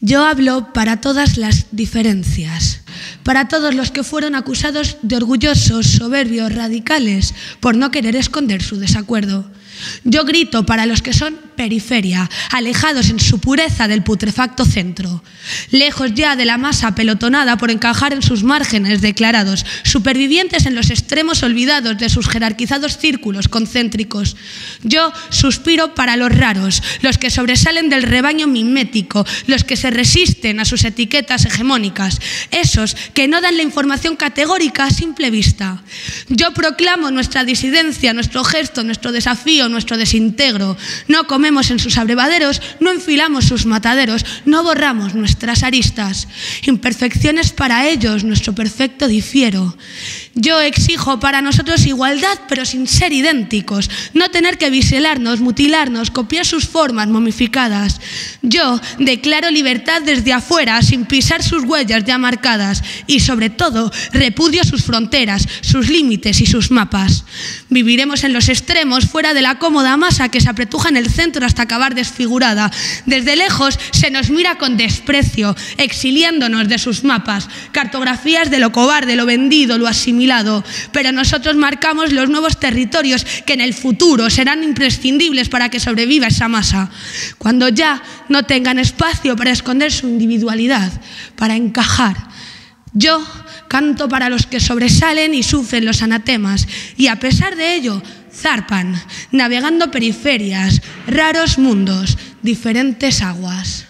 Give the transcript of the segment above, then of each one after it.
Yo hablo para todas las diferencias, para todos los que fueron acusados de orgullosos, soberbios, radicales, por no querer esconder su desacuerdo. Yo grito para los que son periferia, alejados en su pureza del putrefacto centro, lejos ya de la masa pelotonada por encajar en sus márgenes declarados, supervivientes en los extremos olvidados de sus jerarquizados círculos concéntricos. Yo suspiro para los raros, los que sobresalen del rebaño mimético, los que se resisten a sus etiquetas hegemónicas, esos que no dan la información categórica a simple vista. Yo proclamo nuestra disidencia, nuestro gesto, nuestro desafío, nuestro desintegro. No comemos en sus abrevaderos, no enfilamos sus mataderos, no borramos nuestras aristas. Imperfecciones para ellos, nuestro perfecto difiero. Yo exijo para nosotros igualdad, pero sin ser idénticos, no tener que viselarnos, mutilarnos, copiar sus formas momificadas. Yo declaro libertad desde afuera, sin pisar sus huellas ya marcadas, y sobre todo repudio sus fronteras, sus límites y sus mapas. Viviremos en los extremos, fuera de la cómoda masa que se apretuja en el centro hasta acabar desfigurada. Desde lejos se nos mira con desprecio, exiliándonos de sus mapas, cartografías de lo cobarde, lo vendido, lo asimilado pero nosotros marcamos los nuevos territorios que en el futuro serán imprescindibles para que sobreviva esa masa, cuando ya no tengan espacio para esconder su individualidad, para encajar. Yo canto para los que sobresalen y sufren los anatemas, y a pesar de ello, zarpan, navegando periferias, raros mundos, diferentes aguas.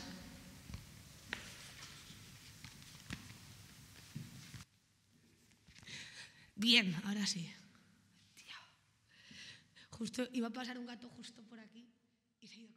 Bien, ahora sí. Justo iba a pasar un gato justo por aquí y se ha ido